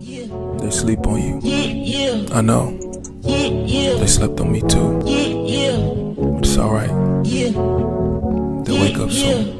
They sleep on you. Yeah, yeah. I know. They slept on me too. But it's alright. They wake up soon.